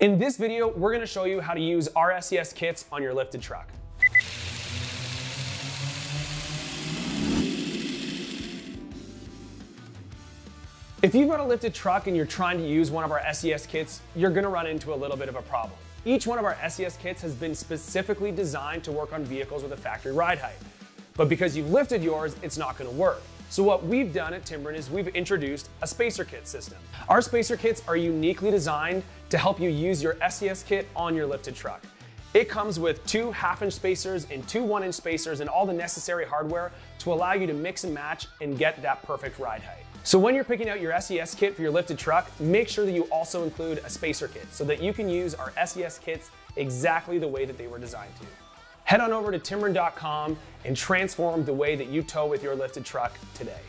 In this video, we're gonna show you how to use our SES kits on your lifted truck. If you've got a lifted truck and you're trying to use one of our SES kits, you're gonna run into a little bit of a problem. Each one of our SES kits has been specifically designed to work on vehicles with a factory ride height. But because you've lifted yours, it's not gonna work. So what we've done at Timbren is we've introduced a spacer kit system. Our spacer kits are uniquely designed to help you use your SES kit on your lifted truck. It comes with two half inch spacers and two one inch spacers and all the necessary hardware to allow you to mix and match and get that perfect ride height. So when you're picking out your SES kit for your lifted truck, make sure that you also include a spacer kit so that you can use our SES kits exactly the way that they were designed to. Head on over to Timbren.com and transform the way that you tow with your lifted truck today.